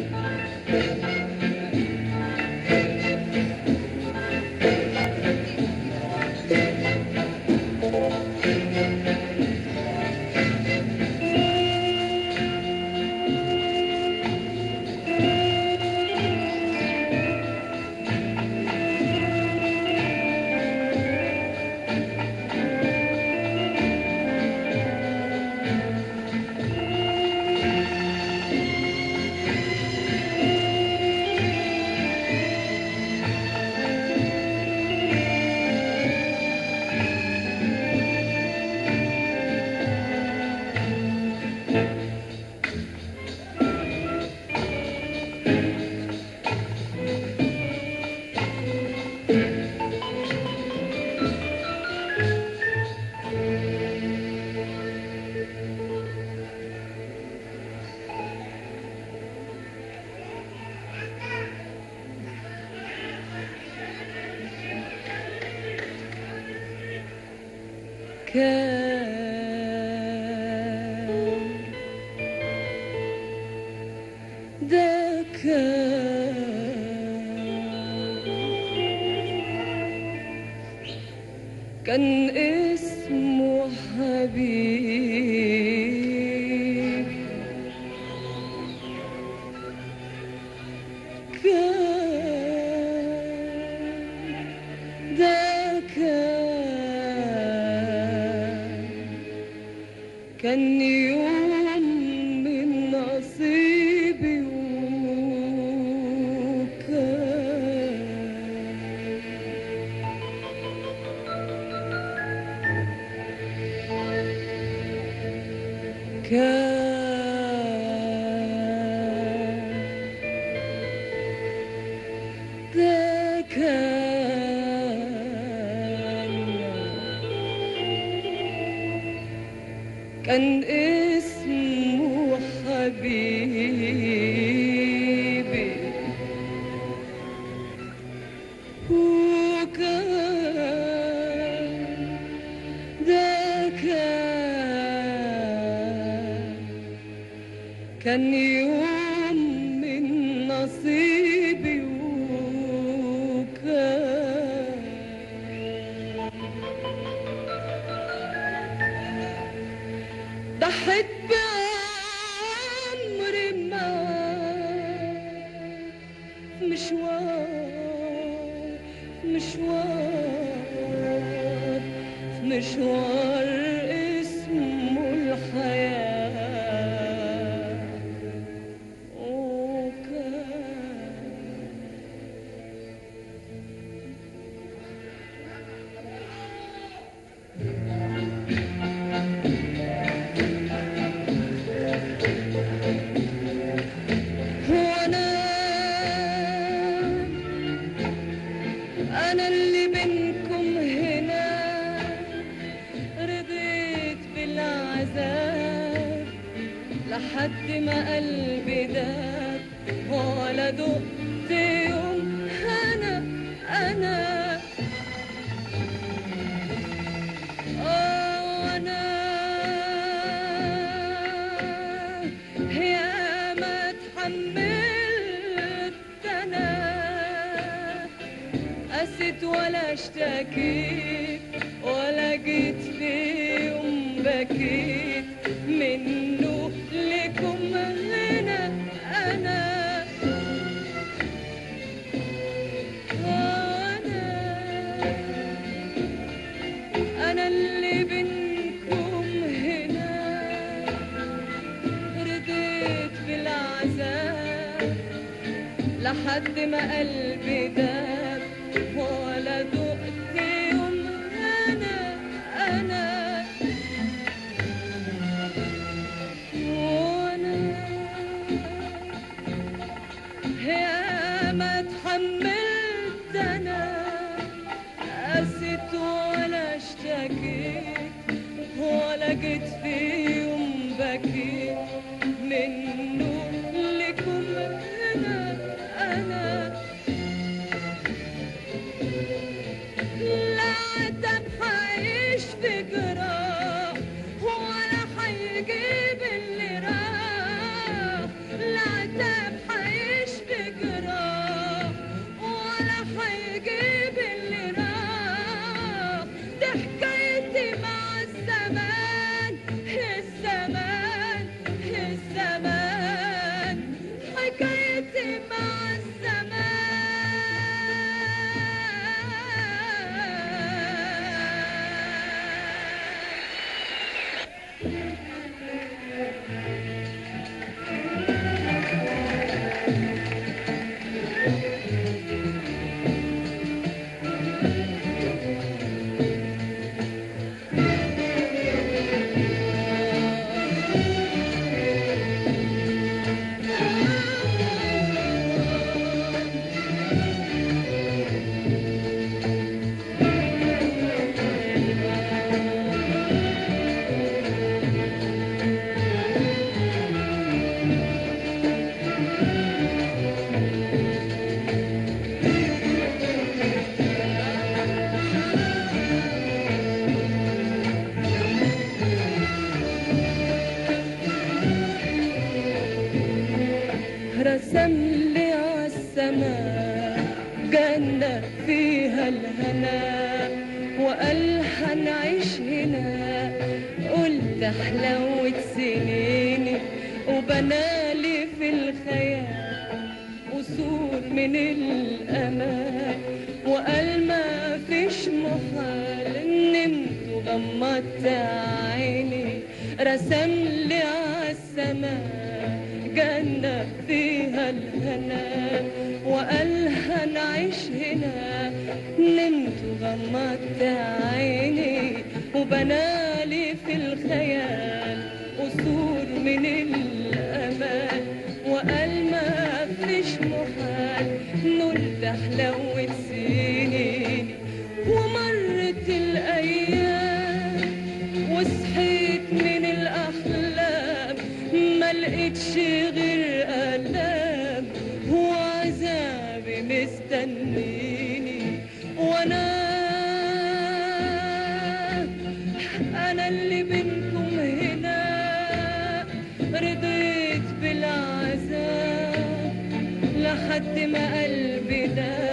Música ذكر كان كان اسمه حبيبي. وكان ده كان كان يوم أحبك ولا جيت بكيت منه هنا أنا. أنا أنا اللي بينكم هنا. رضيت بالعذاب لحد ما قلبي ده رسم لي عالسماء جنة فيها الهنا وقال هنعيش هنا قلت حلوة سنيني وبنالي في الخيال قصور من الأمان. وقال ما فيش محال نمت وغمضت عيني رسم لي عالسماء جنة فيها الهنا وقال هنعيش هنا. نمت وغمضت عيني وبنالي في الخيال قصور من الأمان. وقال ما فيش محال نلت حلوة سنيني بينكم هنا رضيت بالعذاب لحد ما قلبي ده.